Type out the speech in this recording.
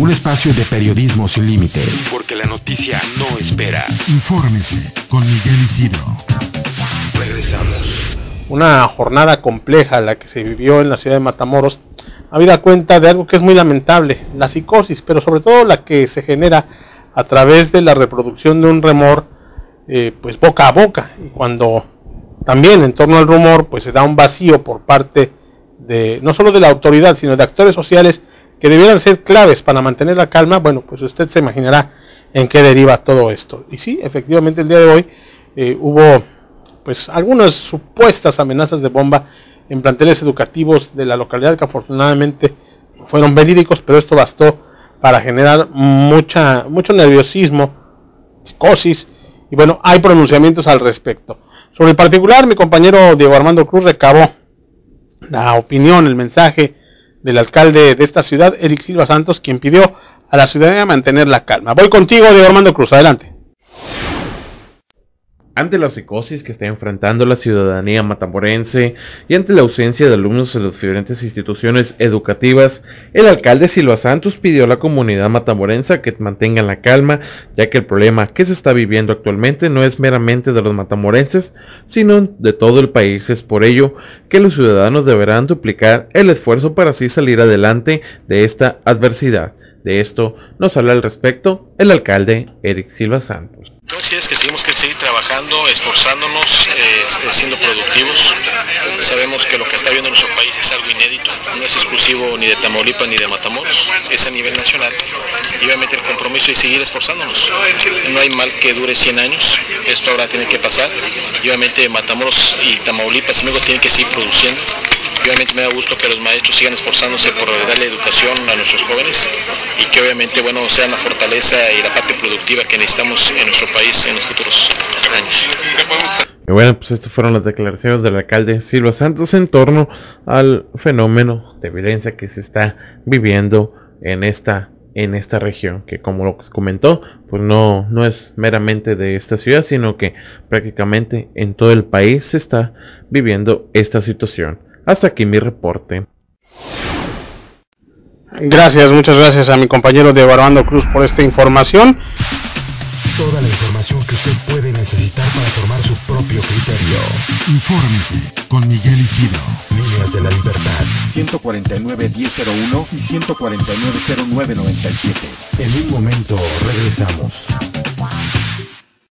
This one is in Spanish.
un espacio de periodismo sin límites. Porque la noticia no espera. Infórmese con Miguel Isidro. Regresamos. Una jornada compleja la que se vivió en la ciudad de Matamoros, habida cuenta de algo que es muy lamentable, la psicosis, pero sobre todo la que se genera a través de la reproducción de un remor, eh, pues boca a boca, y cuando también en torno al rumor, pues se da un vacío por parte de no solo de la autoridad, sino de actores sociales que debieran ser claves para mantener la calma, bueno, pues usted se imaginará en qué deriva todo esto. Y sí, efectivamente el día de hoy eh, hubo pues algunas supuestas amenazas de bomba en planteles educativos de la localidad que afortunadamente fueron verídicos, pero esto bastó para generar mucha, mucho nerviosismo, psicosis, y bueno, hay pronunciamientos al respecto. Sobre el particular, mi compañero Diego Armando Cruz recabó la opinión, el mensaje del alcalde de esta ciudad, Eric Silva Santos, quien pidió a la ciudadanía mantener la calma. Voy contigo, Diego Armando Cruz, adelante. Ante la psicosis que está enfrentando la ciudadanía matamorense y ante la ausencia de alumnos en las diferentes instituciones educativas, el alcalde Silva Santos pidió a la comunidad matamorense que mantengan la calma, ya que el problema que se está viviendo actualmente no es meramente de los matamorenses, sino de todo el país. Es por ello que los ciudadanos deberán duplicar el esfuerzo para así salir adelante de esta adversidad. De esto nos habla al respecto el alcalde Eric Silva Santos. Es que seguimos que seguir trabajando, esforzándonos, siendo productivos. Sabemos que lo que está viendo nuestro país es algo inédito, no es exclusivo ni de Tamaulipas ni de Matamoros, es a nivel nacional. Y obviamente el compromiso es seguir esforzándonos. No hay mal que dure 100 años, esto ahora tiene que pasar. Y obviamente Matamoros y Tamaulipas y tienen que seguir produciendo. Obviamente me da gusto que los maestros sigan esforzándose por darle educación a nuestros jóvenes y que obviamente bueno sean la fortaleza y la parte productiva que necesitamos en nuestro país en los futuros años. Y bueno, pues estas fueron las declaraciones del alcalde Silva Santos en torno al fenómeno de violencia que se está viviendo en esta en esta región, que como lo comentó, pues no, no es meramente de esta ciudad, sino que prácticamente en todo el país se está viviendo esta situación. Hasta aquí mi reporte. Gracias, muchas gracias a mi compañero de Armando Cruz por esta información. Toda la información que usted puede necesitar para formar su propio criterio. Infórmese con Miguel Isidro. Líneas de la Libertad. 149-1001 y 149-0997. En un momento regresamos.